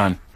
run.